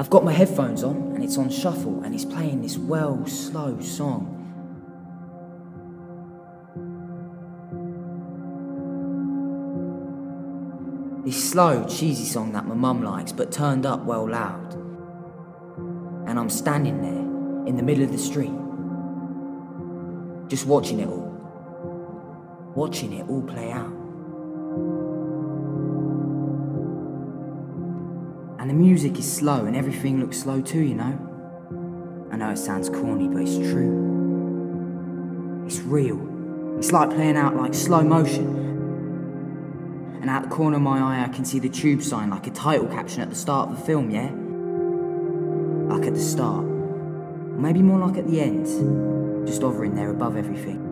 I've got my headphones on and it's on shuffle and it's playing this well slow song. This slow, cheesy song that my mum likes but turned up well loud. And I'm standing there in the middle of the street, just watching it all. Watching it all play out. And the music is slow and everything looks slow too, you know? I know it sounds corny, but it's true. It's real. It's like playing out like slow motion. And out the corner of my eye, I can see the tube sign like a title caption at the start of the film, yeah? Like at the start. Maybe more like at the end, just hovering there above everything.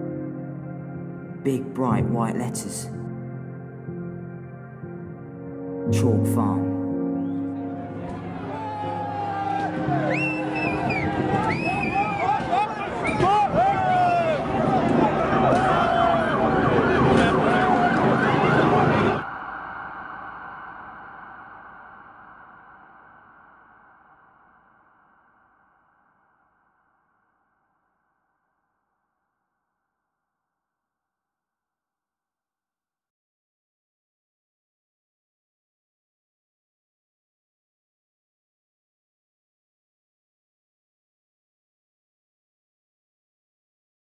Big, bright white letters. Chalk Farm.